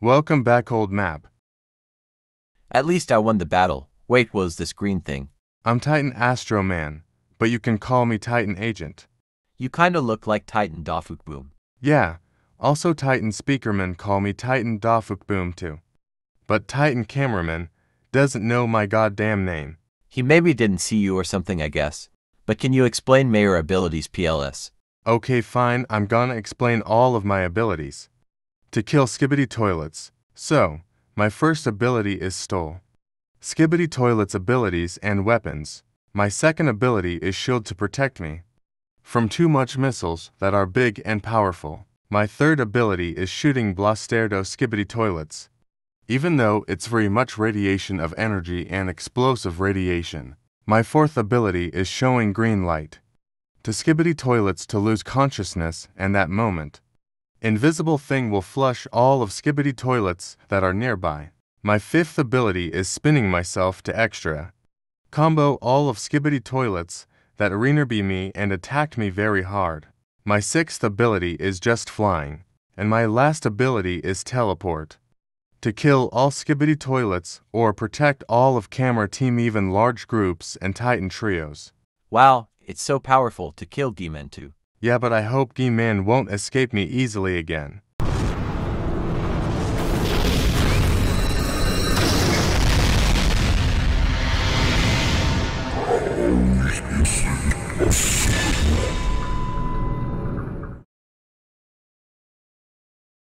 Welcome back, old map. At least I won the battle. Wait, was this green thing? I'm Titan Astro Man, but you can call me Titan Agent. You kinda look like Titan Dafuk Boom. Yeah, also Titan Speakerman call me Titan Dafuk Boom too. But Titan Cameraman doesn't know my goddamn name. He maybe didn't see you or something, I guess. But can you explain Mayor abilities PLS? Okay, fine, I'm gonna explain all of my abilities. To kill Skibidi Toilets. So, my first ability is Stole. Skibidi Toilet's abilities and weapons. My second ability is Shield to protect me from too much missiles that are big and powerful. My third ability is shooting Blasterdo Skibidi Toilets. Even though it's very much radiation of energy and explosive radiation. My fourth ability is showing green light. To Skibidi Toilets to lose consciousness and that moment. Invisible Thing will flush all of Skibidi Toilets that are nearby. My fifth ability is spinning myself to extra. Combo all of Skibidi Toilets that arena be me and attacked me very hard. My sixth ability is just flying, and my last ability is teleport. To kill all Skibidi Toilets or protect all of camera team even large groups and Titan trios. Wow, it's so powerful to kill Demon. Yeah, but I hope G-Man won't escape me easily again.